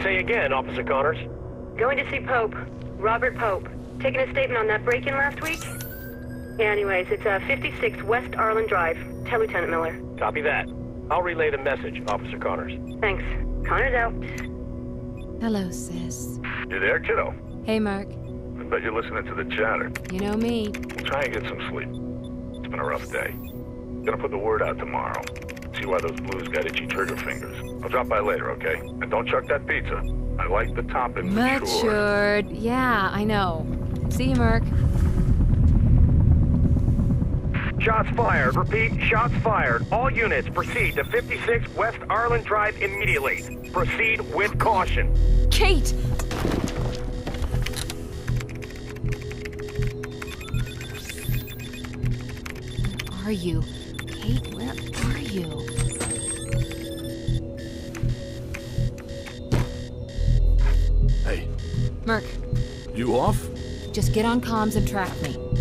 again, Officer Connors. Going to see Pope. Robert Pope. Taking a statement on that break-in last week? Yeah, anyways, it's uh, 56 West Arlen Drive. Tell Lieutenant Miller. Copy that. I'll relay the message, Officer Connors. Thanks. Connors out. Hello, sis. You there, kiddo? Hey, Merc. I bet you're listening to the chatter. You know me. We'll try and get some sleep. It's been a rough day. Gonna put the word out tomorrow. See why those blues got itchy trigger fingers. I'll drop by later, okay? And don't chuck that pizza. I like the topping mature. Matured. Yeah, I know. See you, Merc. Shots fired. Repeat, shots fired. All units proceed to 56 West Arlen Drive immediately. Proceed with caution. Kate! Where are you? Kate, where are you? Merc, you off? just get on comms and track me.